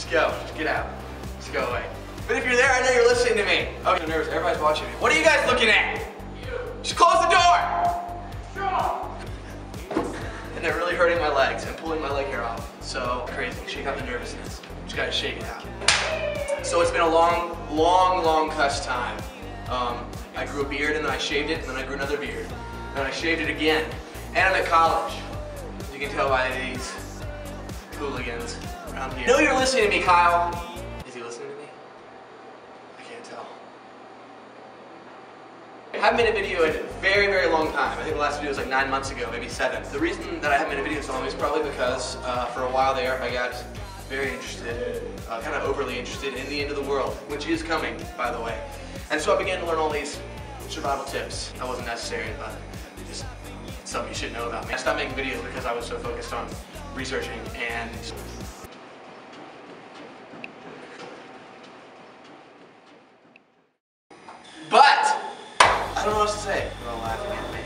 Just go. Just get out. Just go away. But if you're there, I know you're listening to me. Oh, you're nervous. Everybody's watching me. What are you guys looking at? You. Just close the door. And they're really hurting my legs and pulling my leg hair off. So crazy. Shake out the nervousness. Just gotta shake it out. So it's been a long, long, long cuss time. Um, I grew a beard and then I shaved it and then I grew another beard. And then I shaved it again. And I'm at college. You can tell by these hooligans around here. I know you're listening to me, Kyle. Is he listening to me? I can't tell. I haven't made a video in a very, very long time. I think the last video was like nine months ago, maybe seven. The reason that I haven't made a video so long is probably because uh, for a while there I got very interested, uh, kind of overly interested in the end of the world, which is coming, by the way. And so I began to learn all these survival tips. That wasn't necessary, but just something you should know about me. I stopped making videos because I was so focused on researching and But I don't know what else to say. All laughing at me.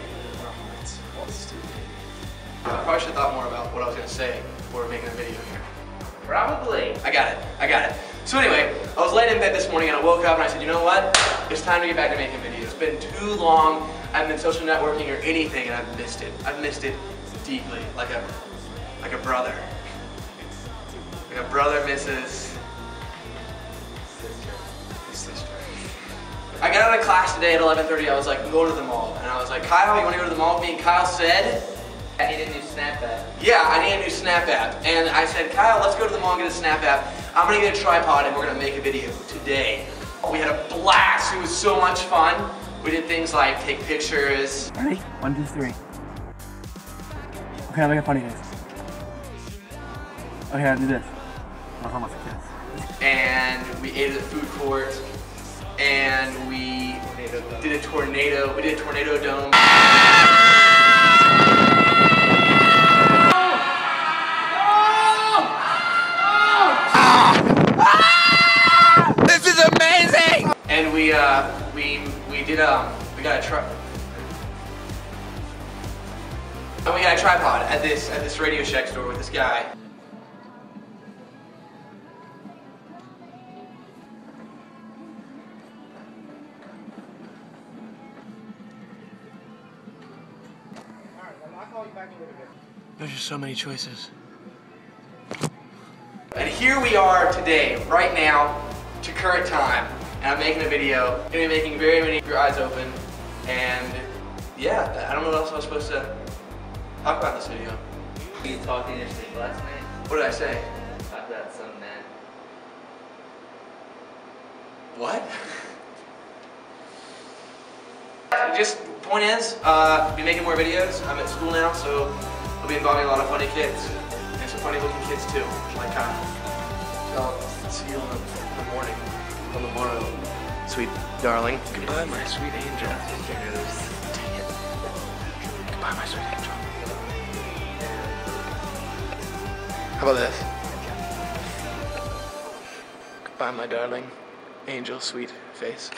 It's all stupid. I probably should have thought more about what I was gonna say before making a video here. Probably. I got it. I got it. So anyway, I was laying in bed this morning and I woke up and I said, you know what? It's time to get back to making videos. It's been too long. I haven't been social networking or anything and I've missed it. I've missed it deeply, like a like a brother. Like a brother misses his sister. I got class today at 11.30. I was like, I'm to the mall. And I was like, Kyle, you want to go to the mall with me? And Kyle said, I need a new Snap app. yeah, I need a new Snap app. And I said, Kyle, let's go to the mall and get a Snap app. I'm gonna get a tripod and we're gonna make a video today. We had a blast, it was so much fun. We did things like take pictures. Ready? One, two, three. Okay, I'm make a funny face. Okay, I'll do this. That's almost a kiss. and we ate at the food court, and we did a tornado. We did a tornado dome. This is amazing! And we uh, we we did um we got a truck. And we got a tripod at this at this Radio Shack store with this guy. There's just so many choices. And here we are today, right now, to current time, and I'm making a video. Gonna be making very many of your eyes open, and yeah, I don't know what else I was supposed to talk about in this video. You talked in your sleep last night What did I say? Talk about some man. What? Just point is, uh, be making more videos. I'm at school now, so I'll be involving a lot of funny kids and some funny looking kids too, like Kyle. So I'll see you in the, in the morning, on the morrow, sweet darling. Goodbye, my sweet angel. Dang it. Goodbye, my sweet angel. How about this? Goodbye, my darling angel, sweet face.